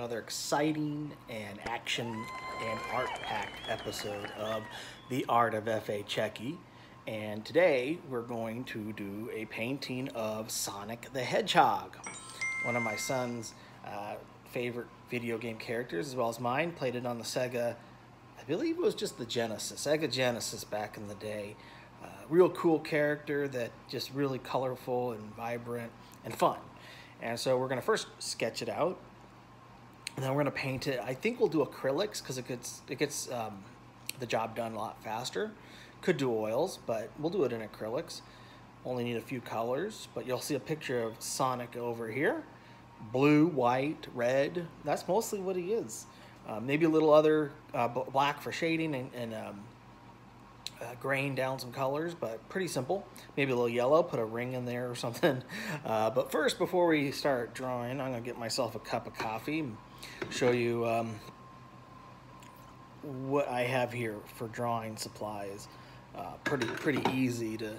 exciting and action and art-packed episode of The Art of F.A. Chekki. And today we're going to do a painting of Sonic the Hedgehog, one of my son's uh, favorite video game characters as well as mine. Played it on the Sega, I believe it was just the Genesis, Sega Genesis back in the day. Uh, real cool character that just really colorful and vibrant and fun. And so we're gonna first sketch it out and then we're gonna paint it. I think we'll do acrylics because it gets it gets um, the job done a lot faster. Could do oils, but we'll do it in acrylics. Only need a few colors, but you'll see a picture of Sonic over here. Blue, white, red. That's mostly what he is. Uh, maybe a little other uh, black for shading and, and um, uh, grain down some colors, but pretty simple. Maybe a little yellow, put a ring in there or something. Uh, but first, before we start drawing, I'm gonna get myself a cup of coffee, show you um, what I have here for drawing supplies. Uh, pretty, pretty easy to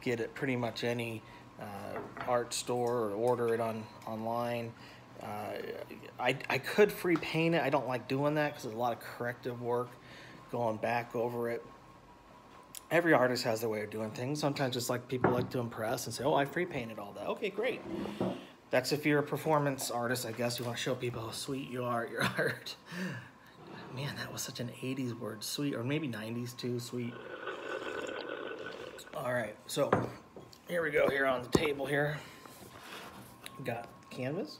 get at pretty much any uh, art store or order it on online. Uh, I, I could free paint it. I don't like doing that because there's a lot of corrective work going back over it every artist has their way of doing things. Sometimes just like people like to impress and say, oh, I free painted all that. Okay, great. That's if you're a performance artist, I guess you want to show people how sweet you are at your art. Man, that was such an 80s word, sweet, or maybe 90s too, sweet. All right, so here we go here on the table here. Got canvas.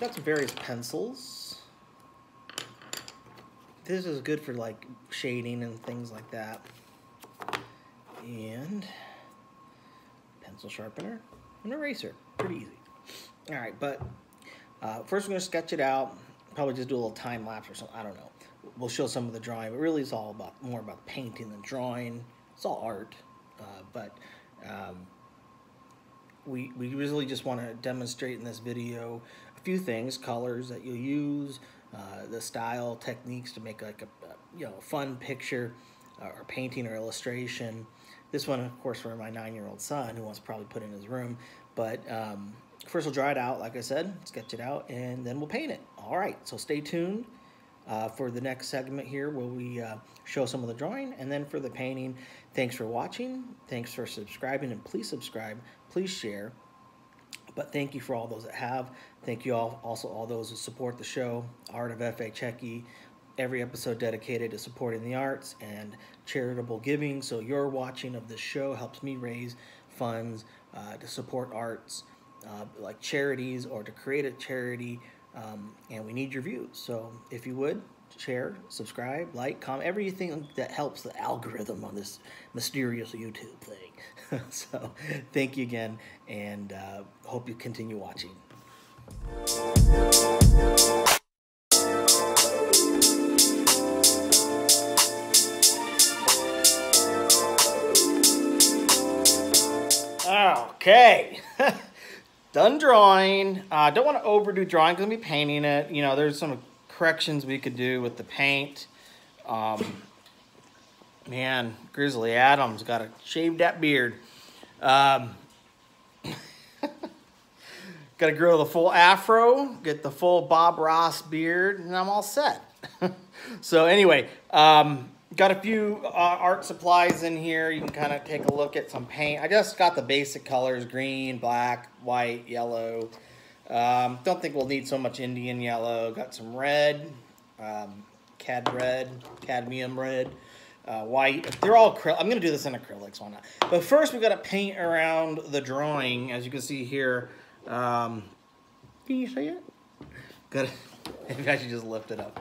Got some various pencils. This is good for like shading and things like that and pencil sharpener, and eraser. Pretty easy. All right, but uh, first we're gonna sketch it out. Probably just do a little time lapse or something. I don't know. We'll show some of the drawing, but really it's all about more about painting than drawing. It's all art, uh, but um, we we really just want to demonstrate in this video a few things: colors that you'll use, uh, the style, techniques to make like a, a you know fun picture uh, or painting or illustration. This one, of course, for my nine-year-old son who wants to probably put in his room. But um, first we'll dry it out, like I said, sketch it out, and then we'll paint it. All right, so stay tuned uh, for the next segment here where we uh, show some of the drawing and then for the painting. Thanks for watching. Thanks for subscribing, and please subscribe. Please share. But thank you for all those that have. Thank you all, also all those who support the show, Art of F.A. Every episode dedicated to supporting the arts and charitable giving. So your watching of this show helps me raise funds uh, to support arts, uh, like charities or to create a charity. Um, and we need your views. So if you would, share, subscribe, like, comment, everything that helps the algorithm on this mysterious YouTube thing. so thank you again and uh, hope you continue watching. Okay, done drawing. I uh, don't want to overdo drawing because I'm to be painting it. You know, there's some corrections we could do with the paint. Um, man, Grizzly Adams got to shave that beard. Um, got to grow the full afro, get the full Bob Ross beard, and I'm all set. so anyway, um, Got a few uh, art supplies in here. You can kind of take a look at some paint. I just got the basic colors, green, black, white, yellow. Um, don't think we'll need so much Indian yellow. Got some red, um, cad red, cadmium red, uh, white. They're all acrylic. I'm going to do this in acrylics, why not? But first we've got to paint around the drawing. As you can see here, um, can you see it? Got Maybe I should just lift it up.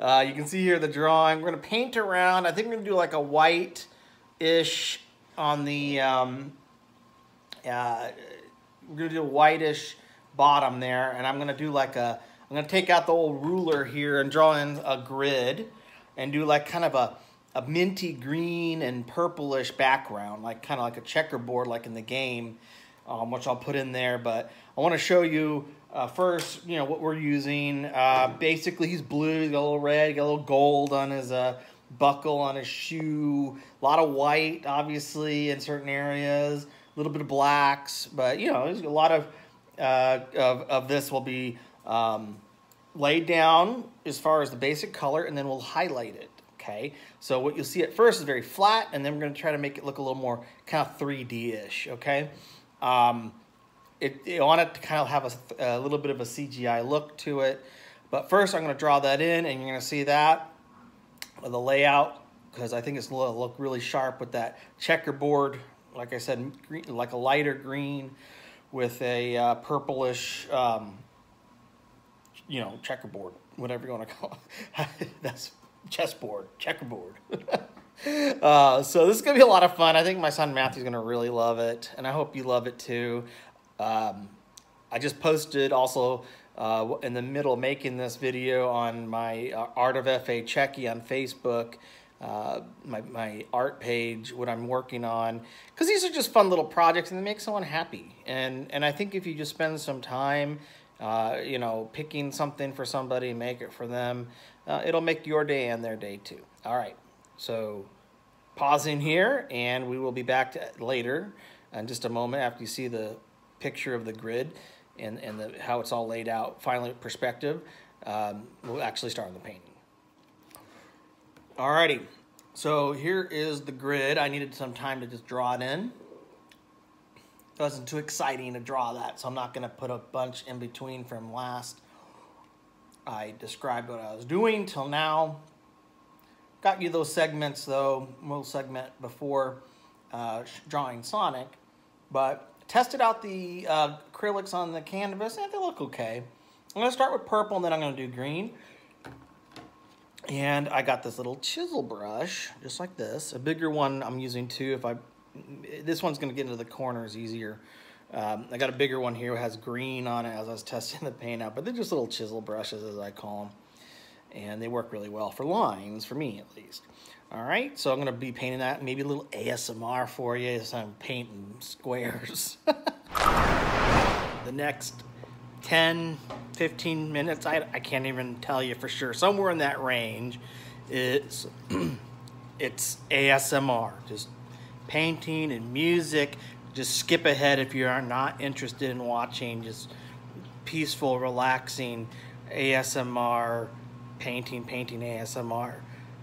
Uh, you can see here the drawing. We're going to paint around. I think we're going to do like a white-ish on the... Um, uh, we're going to do a whitish bottom there. And I'm going to do like a... I'm going to take out the old ruler here and draw in a grid and do like kind of a, a minty green and purplish background, like kind of like a checkerboard like in the game, um, which I'll put in there. But I want to show you uh, first, you know, what we're using. Uh, basically, he's blue. He's got a little red. He got a little gold on his uh, buckle on his shoe. A lot of white, obviously, in certain areas. A little bit of blacks. But, you know, there's a lot of, uh, of, of this will be um, laid down as far as the basic color, and then we'll highlight it, okay? So what you'll see at first is very flat, and then we're gonna try to make it look a little more kind of 3D-ish, okay? Um, it, you want it to kind of have a, a little bit of a CGI look to it. But first I'm gonna draw that in, and you're gonna see that, with the layout, because I think it's gonna look really sharp with that checkerboard, like I said, green, like a lighter green with a uh, purplish um, you know, checkerboard, whatever you want to call it. That's chessboard, checkerboard. uh, so this is going to be a lot of fun. I think my son Matthew's going to really love it, and I hope you love it too. Um, I just posted also uh, in the middle making this video on my uh, Art of F.A. Chekki on Facebook. Uh, my, my art page, what I'm working on, because these are just fun little projects and they make someone happy. And, and I think if you just spend some time uh, you know, picking something for somebody, make it for them. Uh, it'll make your day and their day too. All right, so pausing here, and we will be back later in just a moment after you see the picture of the grid and, and the, how it's all laid out, finally perspective. Um, we'll actually start on the painting. Alrighty, so here is the grid. I needed some time to just draw it in it wasn't too exciting to draw that, so I'm not going to put a bunch in between from last I described what I was doing till now. Got you those segments, though, little segment before uh, drawing Sonic, but tested out the uh, acrylics on the canvas, and they look okay. I'm to start with purple, and then I'm to do green. And I got this little chisel brush, just like this. A bigger one I'm using too if I this one's to get into the corners easier. Um, I got a bigger one here, has green on it as I was testing the paint out, but they're just little chisel brushes as I call them. And they work really well for lines, for me at least. All right, so I'm gonna be painting that, maybe a little ASMR for you as I'm painting squares. the next 10, 15 minutes, I, I can't even tell you for sure, somewhere in that range, it's, it's ASMR, just painting and music. Just skip ahead if you are not interested in watching just peaceful, relaxing ASMR painting, painting ASMR.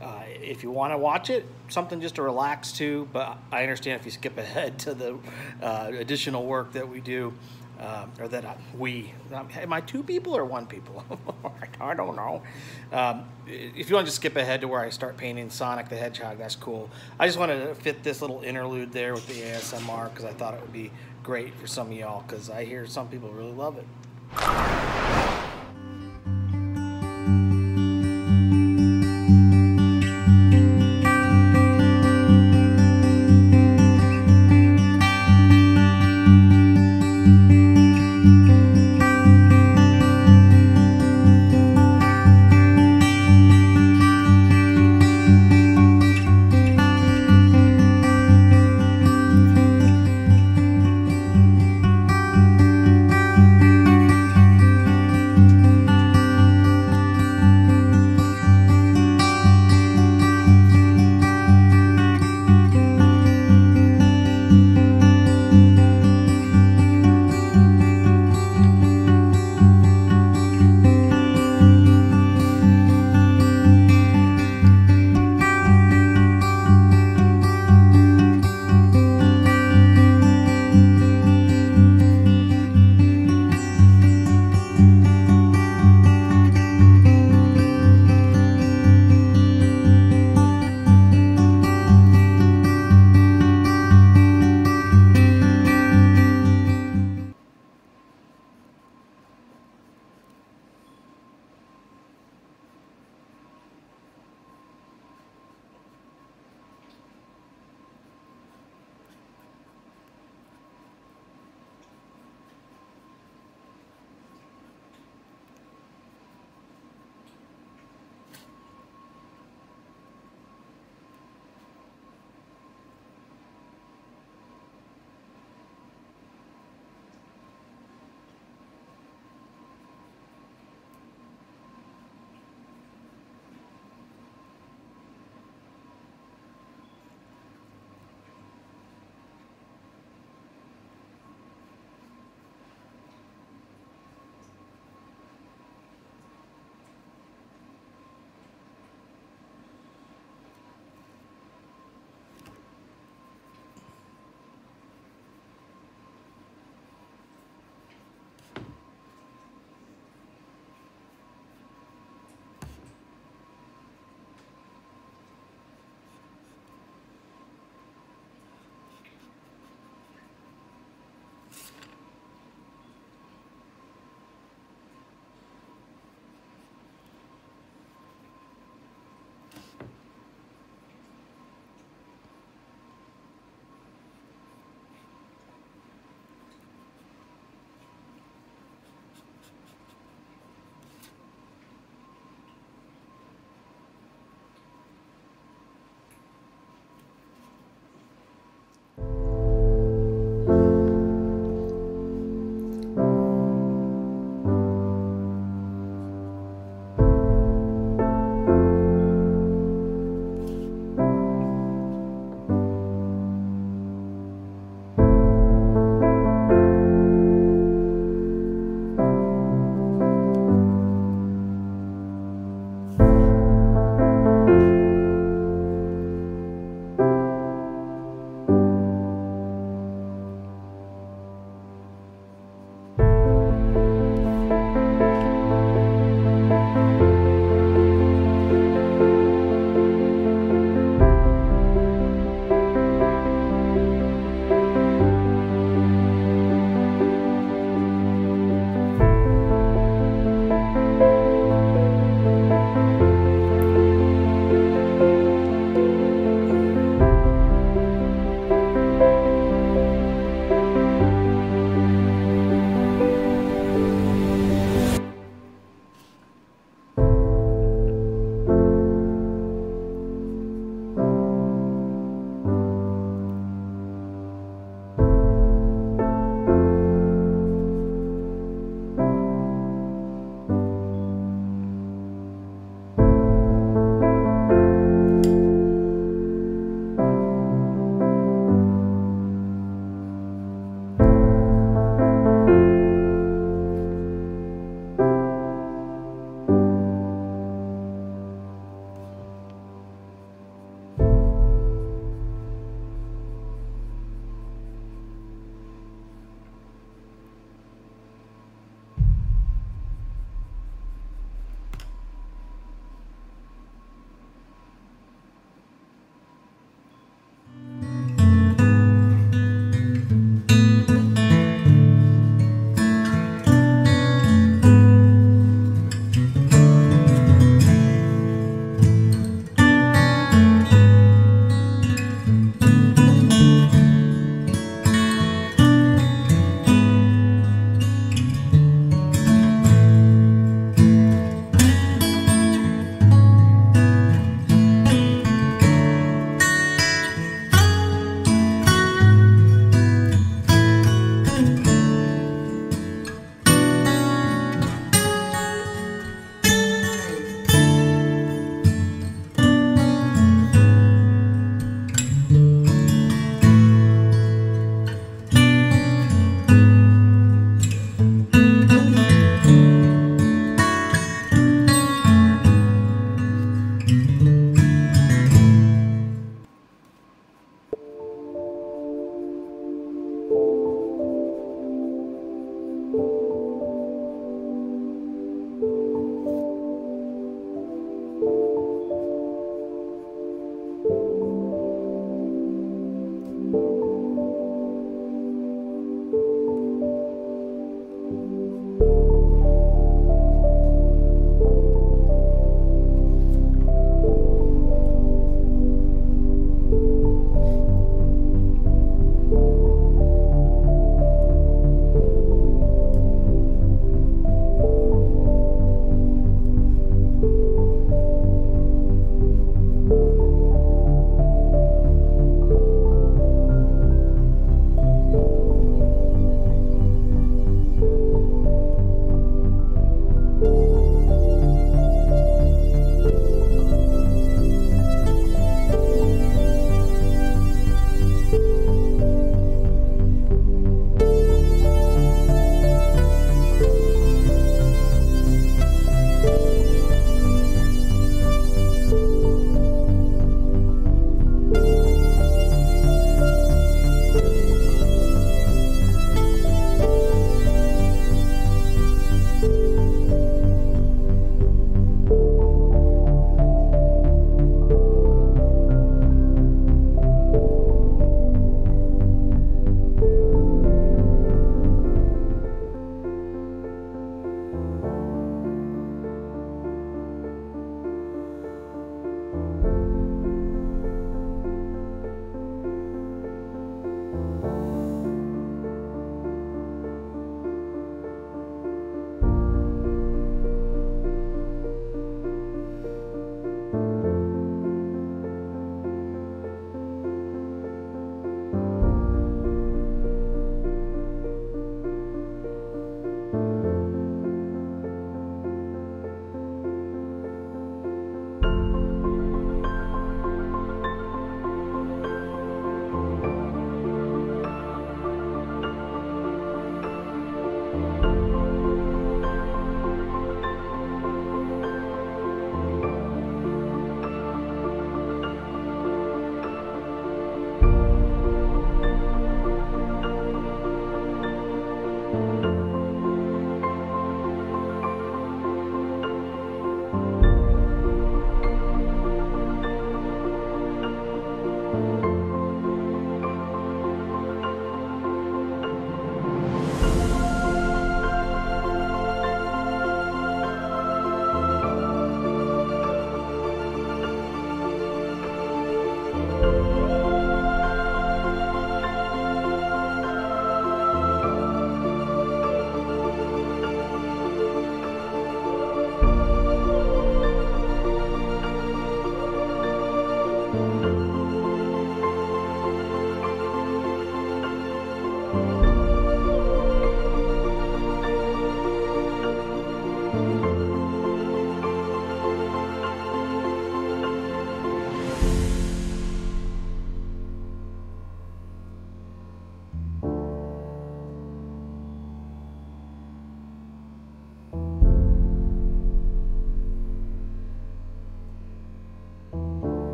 Uh, if you want to watch it, something just to relax to, but I understand if you skip ahead to the uh, additional work that we do um, or that we, um, am I two people or one people? I don't know. Um, if you want to just skip ahead to where I start painting Sonic the Hedgehog, that's cool. I just wanted to fit this little interlude there with the ASMR because I thought it would be great for some of y'all because I hear some people really love it.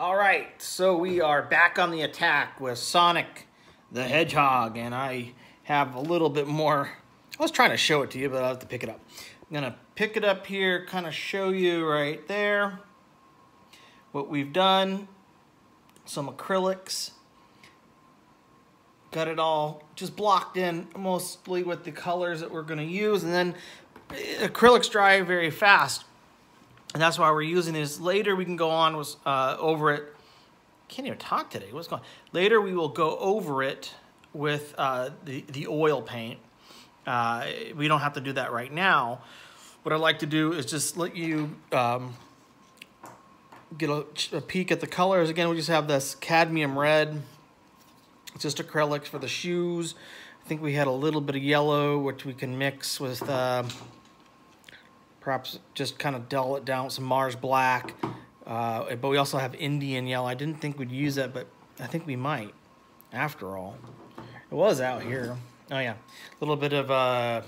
All right, so we are back on the attack with Sonic the Hedgehog, and I have a little bit more. I was trying to show it to you, but I'll have to pick it up. I'm gonna pick it up here, kind of show you right there what we've done. Some acrylics. Got it all just blocked in mostly with the colors that we're gonna use, and then acrylics dry very fast. And that's why we're using this. Later we can go on with, uh, over it. Can't even talk today. What's going on? Later we will go over it with uh, the, the oil paint. Uh, we don't have to do that right now. What I'd like to do is just let you um, get a, a, peek at the colors. Again, we just have this cadmium red. It's just acrylics for the shoes. I think we had a little bit of yellow, which we can mix with... Uh, perhaps just kind of dull it down with some Mars Black. Uh, but we also have Indian Yellow. I didn't think we'd use that, but I think we might, after all. It was out here. Oh, yeah. A little bit of uh,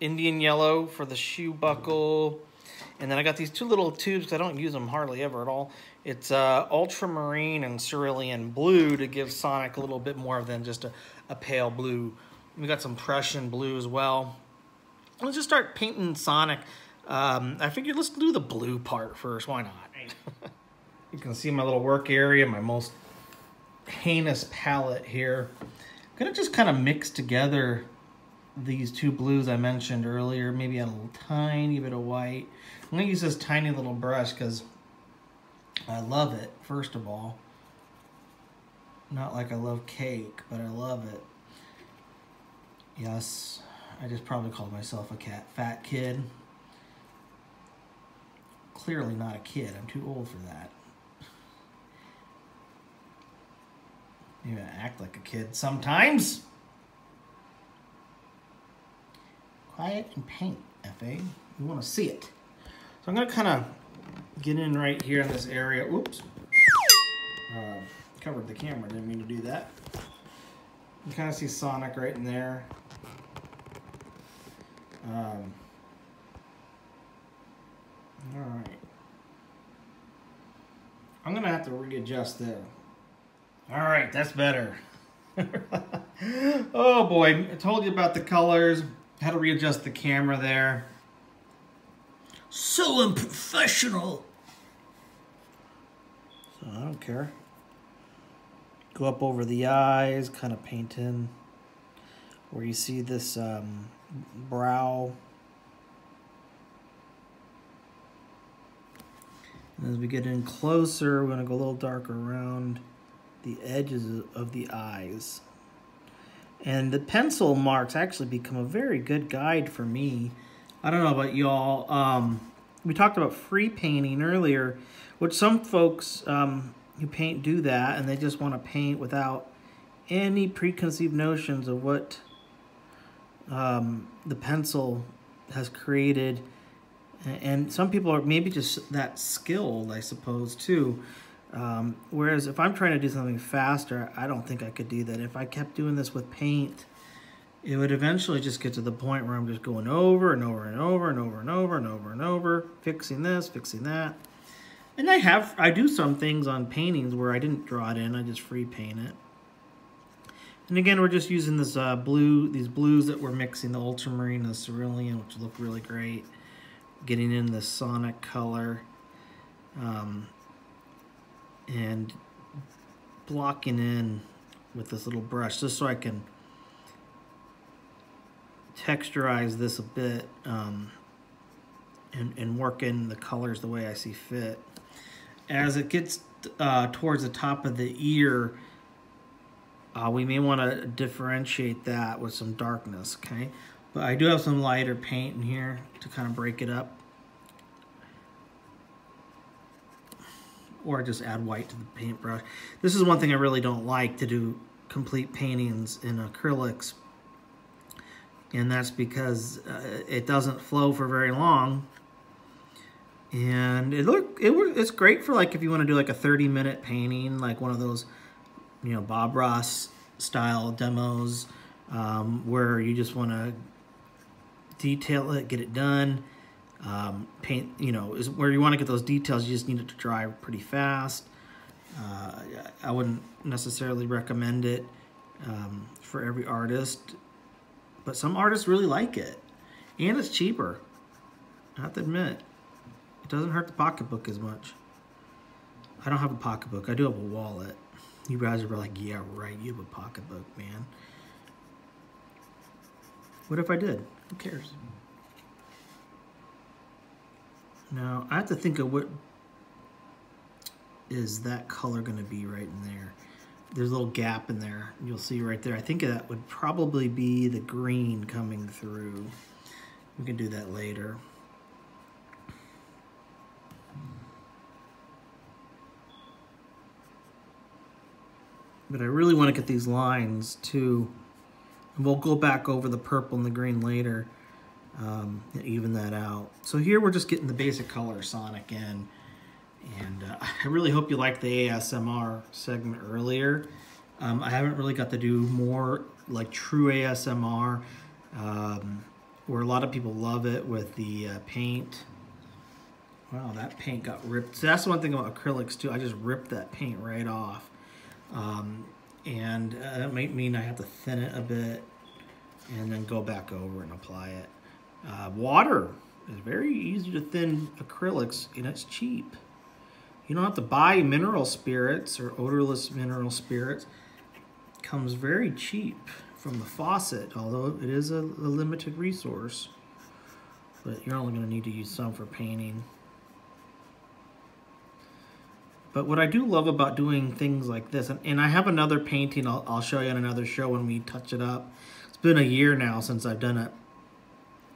Indian Yellow for the shoe buckle. And then I got these two little tubes. I don't use them hardly ever at all. It's uh, ultramarine and cerulean blue to give Sonic a little bit more than just a, a pale blue. We got some Prussian blue as well. Let's just start painting Sonic. Um, I figured let's do the blue part first. Why not? you can see my little work area, my most heinous palette here. I'm gonna just kind of mix together these two blues I mentioned earlier. Maybe a little tiny bit of white. I'm gonna use this tiny little brush because I love it, first of all. Not like I love cake, but I love it. Yes, I just probably called myself a cat fat kid. Clearly not a kid. I'm too old for that. I act like a kid sometimes. Quiet and paint, F.A. You want to see it. So I'm going to kind of get in right here in this area. Oops. Uh, covered the camera. Didn't mean to do that. You kind of see Sonic right in there. Um, all right. I'm going to have to readjust there. All right, that's better. oh boy, I told you about the colors. How to readjust the camera there. So unprofessional. So I don't care. Go up over the eyes, kind of paint in where you see this um, brow. And as we get in closer, we're going to go a little darker around the edges of the eyes. And the pencil marks actually become a very good guide for me. I don't know about y'all. Um, we talked about free painting earlier, which some folks um, who paint do that, and they just want to paint without any preconceived notions of what um, the pencil has created. And some people are maybe just that skilled, I suppose, too. Um, whereas if I'm trying to do something faster, I don't think I could do that. If I kept doing this with paint, it would eventually just get to the point where I'm just going over and over and over and over and over and over and over, fixing this, fixing that. And I have, I do some things on paintings where I didn't draw it in, I just free paint it. And again, we're just using this uh, blue, these blues that we're mixing, the ultramarine and the cerulean, which look really great. Getting in the sonic color. Um, and blocking in with this little brush just so I can texturize this a bit um, and, and work in the colors the way I see fit. As it gets uh, towards the top of the ear, uh, we may want to differentiate that with some darkness, okay? But I do have some lighter paint in here to kind of break it up. Or just add white to the paintbrush. This is one thing I really don't like to do complete paintings in acrylics. And that's because uh, it doesn't flow for very long. And it look it it's great for like if you want to do like a 30 minute painting, like one of those you know, Bob Ross style demos um, where you just want to detail it, get it done. Um, paint, you know, is where you want to get those details. You just need it to dry pretty fast. Uh, I wouldn't necessarily recommend it um, for every artist, but some artists really like it, and it's cheaper. I have to admit, it doesn't hurt the pocketbook as much. I don't have a pocketbook. I do have a wallet. You guys are like, yeah, right, you have a pocketbook, man. What if I did? Who cares? Now, I have to think of what is that color going to be right in there. There's a little gap in there. You'll see right there. I think that would probably be the green coming through. We can do that later. But I really want to get these lines too. And we'll go back over the purple and the green later um, and even that out. So here we're just getting the basic color Sonic in. And uh, I really hope you liked the ASMR segment earlier. Um, I haven't really got to do more like true ASMR um, where a lot of people love it with the uh, paint. Wow, that paint got ripped. So that's one thing about acrylics too. I just ripped that paint right off. Um, and uh, that might mean I have to thin it a bit and then go back over and apply it. Uh, water is very easy to thin acrylics and it's cheap. You don't have to buy mineral spirits or odorless mineral spirits. It comes very cheap from the faucet, although it is a, a limited resource. But you're only going to need to use some for painting. But what I do love about doing things like this, and, and I have another painting I'll, I'll show you on another show when we touch it up. It's been a year now since I've done it.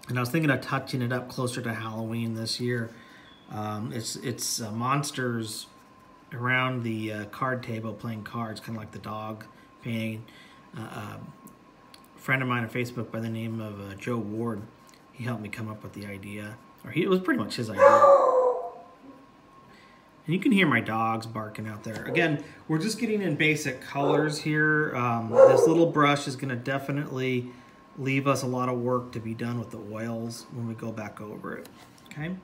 And I was thinking of touching it up closer to Halloween this year. Um, it's it's uh, monsters around the uh, card table playing cards, kind of like the dog painting. Uh, um, a friend of mine on Facebook by the name of uh, Joe Ward, he helped me come up with the idea. Or he, it was pretty much his idea. And you can hear my dogs barking out there. Again, we're just getting in basic colors here. Um, this little brush is going to definitely leave us a lot of work to be done with the oils when we go back over it. Okay?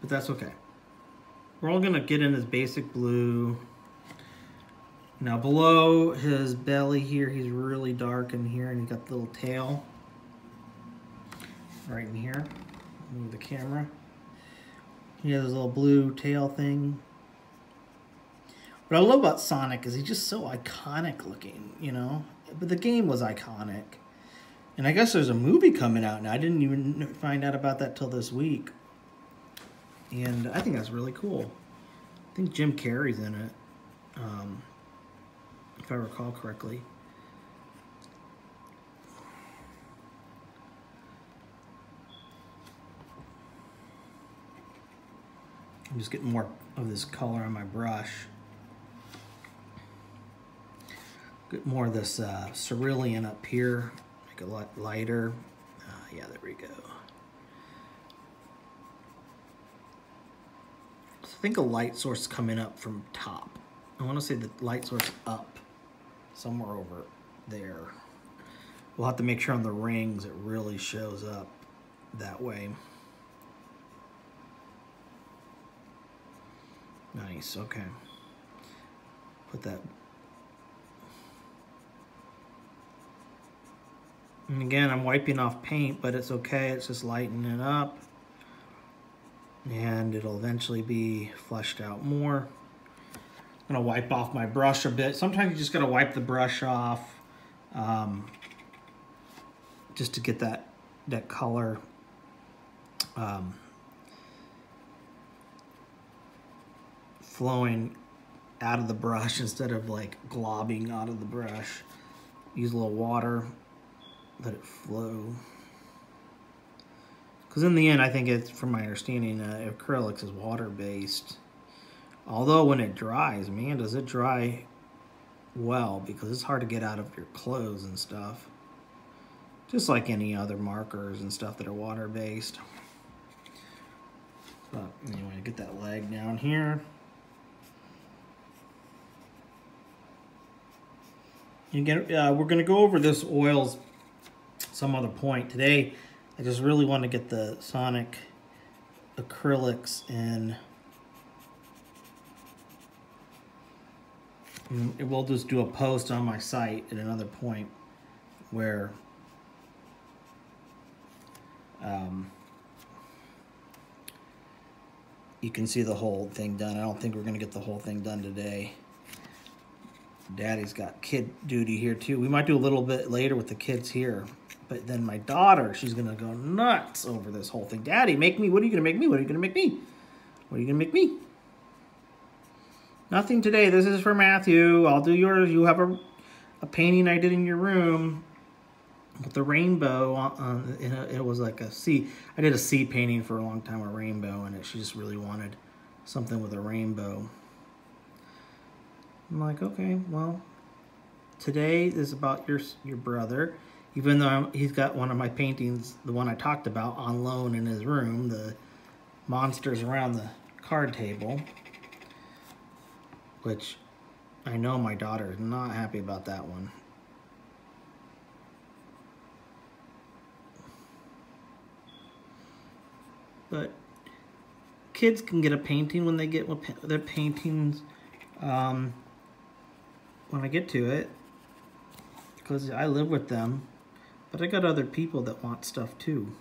But that's okay. We're all going to get in this basic blue. Now below his belly here, he's really dark in here and he got the little tail right in here. Move the camera. He has his little blue tail thing. What I love about Sonic is he's just so iconic looking, you know? But the game was iconic. And I guess there's a movie coming out now. I didn't even find out about that till this week. And I think that's really cool. I think Jim Carrey's in it, um, if I recall correctly. I'm just getting more of this color on my brush. Get more of this uh, cerulean up here, make it a lot lighter. Uh, yeah, there we go. So think a light source coming up from top. I want to say the light source up somewhere over there. We'll have to make sure on the rings it really shows up that way. Nice, okay. Put that. And again, I'm wiping off paint, but it's okay. It's just lightening it up. And it'll eventually be flushed out more. I'm gonna wipe off my brush a bit. Sometimes you just gotta wipe the brush off um, just to get that, that color um, flowing out of the brush instead of like globbing out of the brush. Use a little water, let it flow. Because in the end, I think it's, from my understanding, uh, acrylics is water-based. Although when it dries, man, does it dry well because it's hard to get out of your clothes and stuff. Just like any other markers and stuff that are water-based. But anyway, get that leg down here. Again, uh, we're going to go over this oils some other point. Today, I just really want to get the Sonic acrylics in. And we'll just do a post on my site at another point where um, you can see the whole thing done. I don't think we're going to get the whole thing done today. Daddy's got kid duty here too. We might do a little bit later with the kids here. But then my daughter, she's going to go nuts over this whole thing. Daddy, make me. What are you going to make me? What are you going to make me? What are you going to make me? Nothing today. This is for Matthew. I'll do yours. You have a, a painting I did in your room with the rainbow. On, a, it was like a sea. I did a sea painting for a long time, a rainbow, and she just really wanted something with a rainbow. I'm like, okay, well, today is about your your brother. Even though I'm, he's got one of my paintings, the one I talked about, on loan in his room, the monsters around the card table, which I know my daughter is not happy about that one. But kids can get a painting when they get their paintings um, when I get to it because I live with them but I got other people that want stuff too.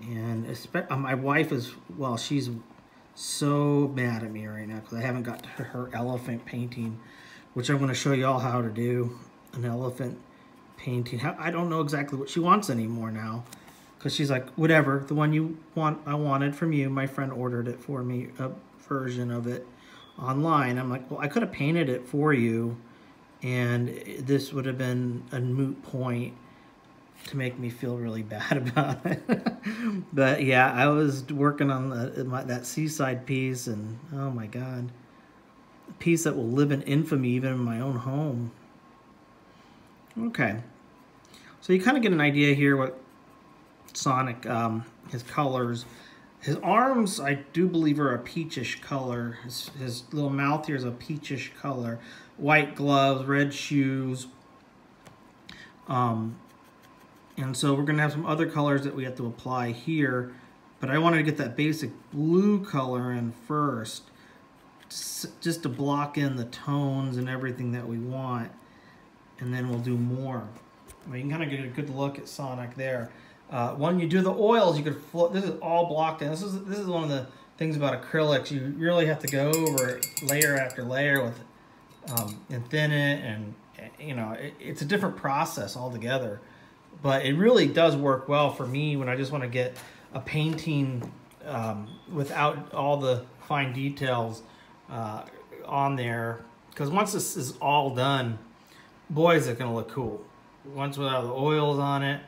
And uh, my wife is well she's so mad at me right now because I haven't got to her elephant painting which I'm going to show you all how to do an elephant painting. I don't know exactly what she wants anymore now because she's like whatever the one you want I wanted from you. My friend ordered it for me a version of it online. I'm like, well, I could have painted it for you, and this would have been a moot point to make me feel really bad about it. but yeah, I was working on the, my, that seaside piece, and oh my god, a piece that will live in infamy even in my own home. Okay, so you kind of get an idea here what Sonic, um, his colors. His arms, I do believe, are a peachish color. His, his little mouth here is a peachish color. White gloves, red shoes. Um, and so we're going to have some other colors that we have to apply here. But I wanted to get that basic blue color in first. Just to block in the tones and everything that we want. And then we'll do more. Well, you can kind of get a good look at Sonic there. Uh, when you do the oils, you could float. This is all blocked in. This is this is one of the things about acrylics. You really have to go over layer after layer with um, and thin it, and you know it, it's a different process altogether. But it really does work well for me when I just want to get a painting um, without all the fine details uh, on there. Because once this is all done, boy, is it going to look cool. Once without the oils on it,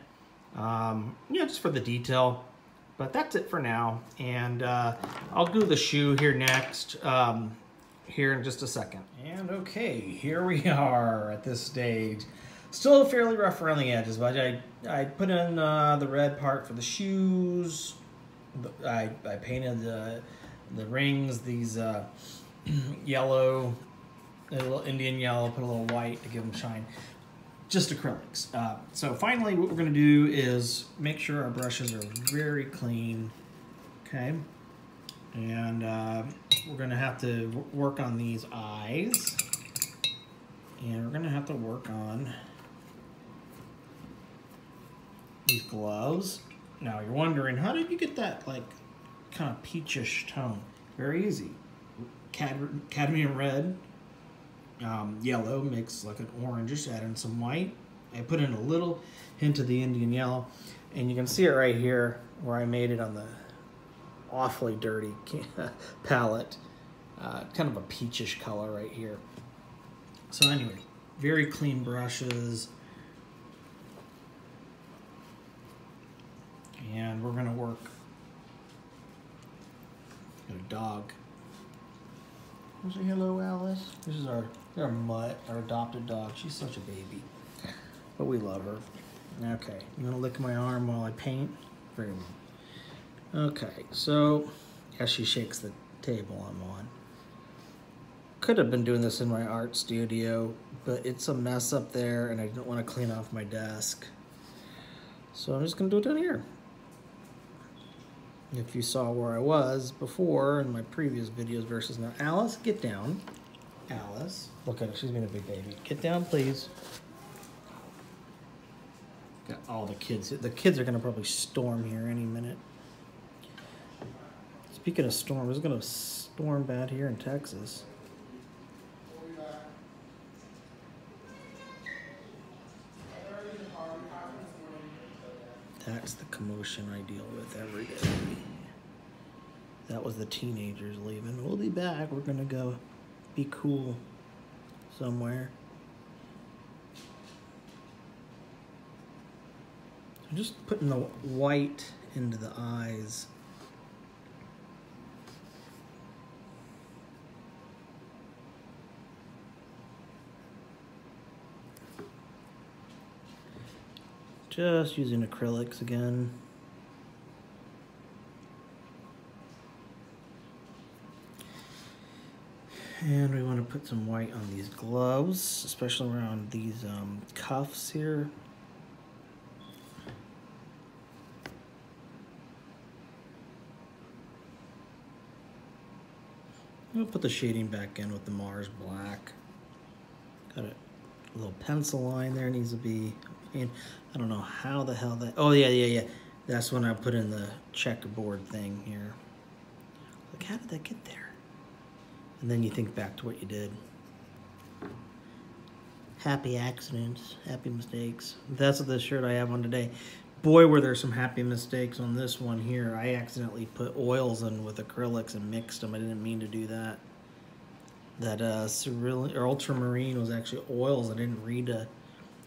um, you know, just for the detail. But that's it for now. And uh, I'll do the shoe here next, um, here in just a second. And okay, here we are at this stage. Still fairly rough around the edges, but I, I put in uh, the red part for the shoes. I, I painted the, the rings, these uh, yellow, a little Indian yellow, put a little white to give them shine. Just acrylics. Uh, so finally what we're gonna do is make sure our brushes are very clean, okay? And uh, we're gonna have to work on these eyes. And we're gonna have to work on these gloves. Now you're wondering, how did you get that like kind of peachish tone? Very easy. Cad cadmium red, um, yellow mixed like an orange, just add in some white. I put in a little hint of the Indian yellow, and you can see it right here where I made it on the awfully dirty palette. Uh, kind of a peachish color right here. So anyway, very clean brushes. And we're gonna work Got a dog. Say hello, Alice. This is our our mutt, our adopted dog. She's such a baby, but we love her. Okay, you gonna lick my arm while I paint? Very well. Okay, so as she shakes the table I'm on. Could have been doing this in my art studio, but it's a mess up there and I don't want to clean off my desk. So I'm just gonna do it down here. If you saw where I was before in my previous videos versus now. Alice, get down. Alice, look at her, she's being a big baby. Get down, please. Got all the kids. The kids are gonna probably storm here any minute. Speaking of storm, it's gonna storm bad here in Texas. That's the commotion I deal with every day. That was the teenagers leaving. We'll be back. We're gonna go be cool somewhere. I'm just putting the white into the eyes. Just using acrylics again. And we want to put some white on these gloves, especially around these um, cuffs here. We'll put the shading back in with the Mars Black. Got a little pencil line there needs to be and I don't know how the hell that, oh yeah, yeah, yeah. That's when I put in the checkerboard thing here. Like, how did that get there? And then you think back to what you did. Happy accidents, happy mistakes. That's the shirt I have on today. Boy, were there some happy mistakes on this one here. I accidentally put oils in with acrylics and mixed them. I didn't mean to do that. That uh, cerulean or ultramarine was actually oils. I didn't read a,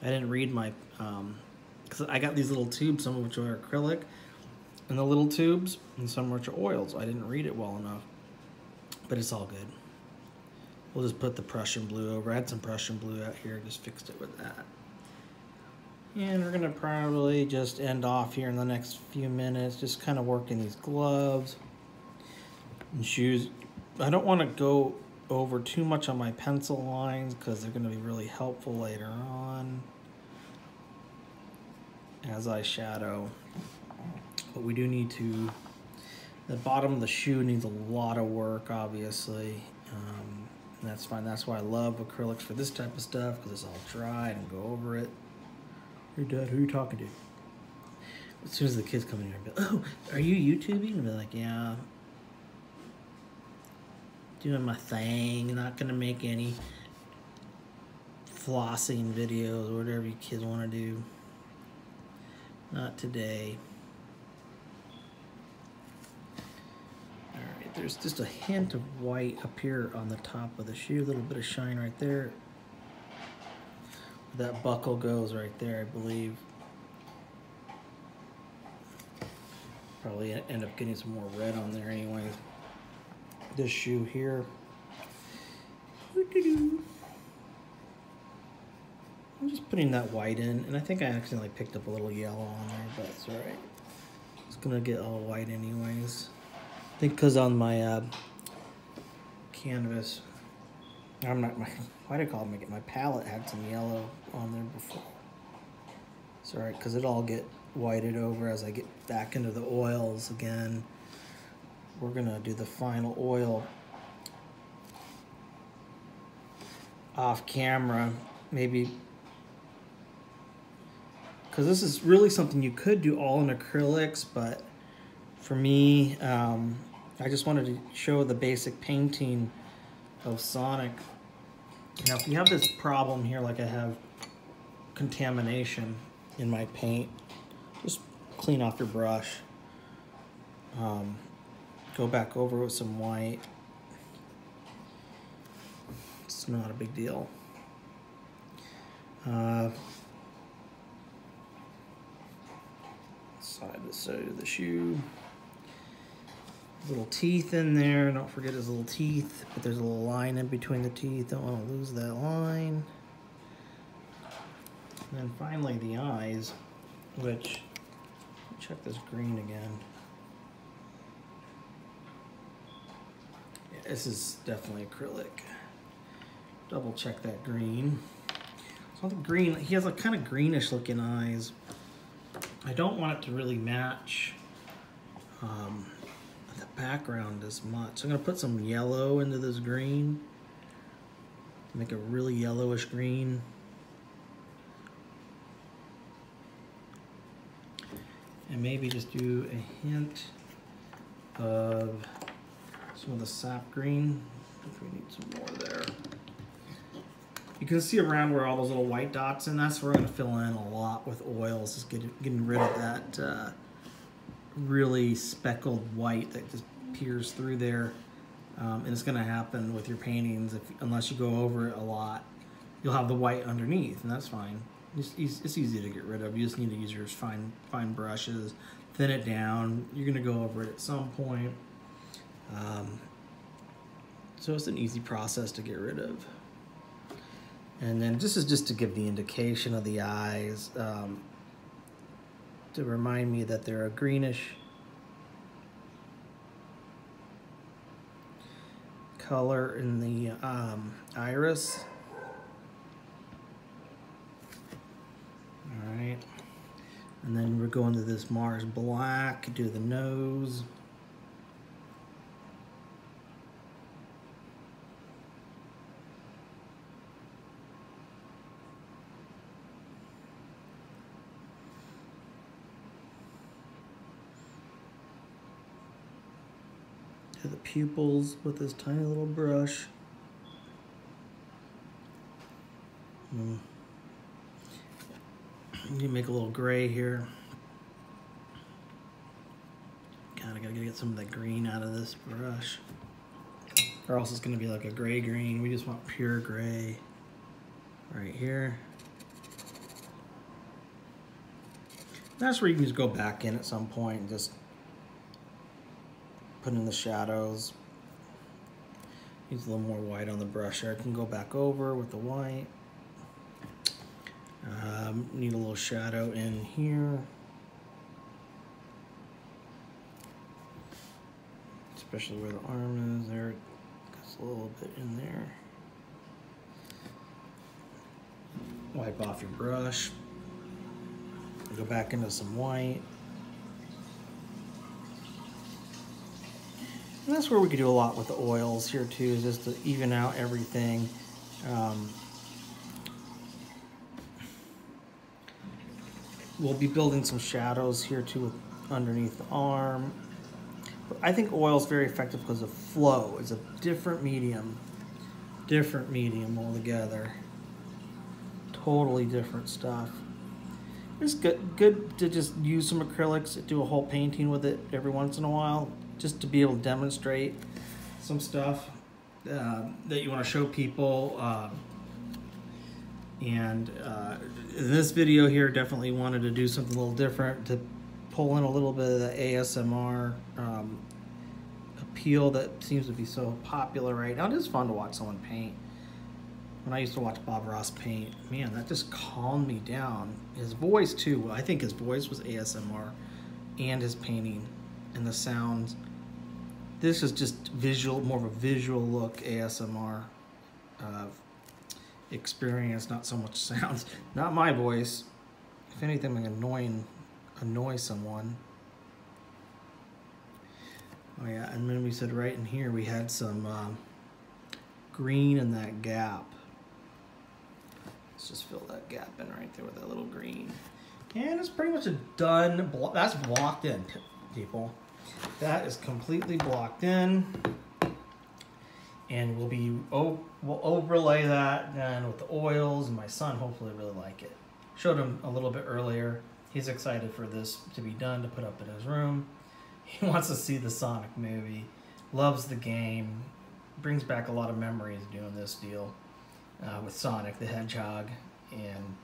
I didn't read my um, I got these little tubes, some of which are acrylic, and the little tubes, and some which are oils. I didn't read it well enough, but it's all good. We'll just put the Prussian blue over. I had some Prussian blue out here, just fixed it with that. And we're gonna probably just end off here in the next few minutes, just kind of working these gloves and shoes. I don't want to go over too much on my pencil lines because they're going to be really helpful later on as I shadow. But we do need to, the bottom of the shoe needs a lot of work, obviously. Um, that's fine. That's why I love acrylics for this type of stuff because it's all dry and go over it. Hey, Dad, who are you talking to? As soon as the kids come in here, I'll be like, oh, are you YouTubing? And be like, yeah. Doing my thing. Not going to make any flossing videos or whatever you kids want to do. Not today. Alright, there's just a hint of white up here on the top of the shoe. A little bit of shine right there. That buckle goes right there, I believe. Probably end up getting some more red on there anyway. This shoe here. I'm just putting that white in, and I think I accidentally picked up a little yellow on there, but it's alright. It's gonna get all white anyways. Think because on my uh, canvas, I'm not my why do I call it my palette had some yellow on there before. Sorry, because it all get whited over as I get back into the oils again. We're gonna do the final oil off camera, maybe because this is really something you could do all in acrylics, but for me, um, I just wanted to show the basic painting of Sonic. Now, if you have this problem here, like I have contamination in my paint, just clean off your brush. Um, go back over with some white. It's not a big deal. Uh, side of the shoe. Little teeth in there. Don't forget his little teeth, but there's a little line in between the teeth. Don't want to lose that line. And then finally the eyes, which, check this green again. Yeah, this is definitely acrylic. Double check that green. So the green, he has a kind of greenish looking eyes. I don't want it to really match um, the background as much. I'm gonna put some yellow into this green. Make a really yellowish green. And maybe just do a hint of some of the sap green. If we need some more there. You can see around where all those little white dots and that's where we're gonna fill in a lot with oils, just getting, getting rid of that uh, really speckled white that just peers through there. Um, and it's gonna happen with your paintings if, unless you go over it a lot. You'll have the white underneath and that's fine. It's, it's easy to get rid of. You just need to use your fine, fine brushes, thin it down. You're gonna go over it at some point. Um, so it's an easy process to get rid of. And then this is just to give the indication of the eyes, um, to remind me that they're a greenish color in the um, iris. All right. And then we're going to this Mars Black, do the nose. Pupils with this tiny little brush. Mm. You make a little gray here. God, I gotta get some of that green out of this brush. Or else it's gonna be like a gray green. We just want pure gray right here. That's where you can just go back in at some point and just put in the shadows. Use a little more white on the brush here. I can go back over with the white. Um, need a little shadow in here. Especially where the arm is there. Gets a little bit in there. Wipe off your brush. Go back into some white. And that's where we could do a lot with the oils here too, is just to even out everything. Um, we'll be building some shadows here too underneath the arm. But I think oil is very effective because of flow. It's a different medium, different medium altogether. Totally different stuff. It's good, good to just use some acrylics, do a whole painting with it every once in a while just to be able to demonstrate some stuff uh, that you want to show people. Uh, and uh, this video here, definitely wanted to do something a little different to pull in a little bit of the ASMR um, appeal that seems to be so popular right now. It is fun to watch someone paint. When I used to watch Bob Ross paint, man, that just calmed me down. His voice too, I think his voice was ASMR and his painting and the sounds this is just visual, more of a visual look ASMR uh, experience, not so much sounds. Not my voice. If anything, I'm annoying, annoy someone. Oh yeah, and then we said right in here we had some uh, green in that gap. Let's just fill that gap in right there with that little green. And it's pretty much a done, that's blocked in, people. That is completely blocked in. And we'll be, we'll overlay that then with the oils and my son hopefully really like it. Showed him a little bit earlier. He's excited for this to be done to put up in his room. He wants to see the Sonic movie, loves the game, brings back a lot of memories doing this deal uh, with Sonic the Hedgehog, and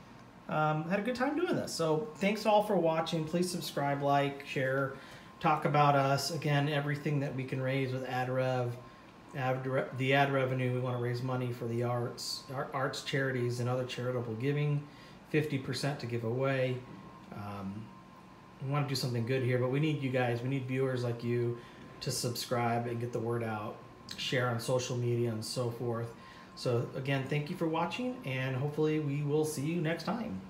um, had a good time doing this. So thanks all for watching. Please subscribe, like, share, talk about us. Again, everything that we can raise with AdRev, ad, the ad revenue, we want to raise money for the arts, arts charities, and other charitable giving. 50% to give away. Um, we want to do something good here, but we need you guys, we need viewers like you to subscribe and get the word out, share on social media and so forth. So again, thank you for watching and hopefully we will see you next time.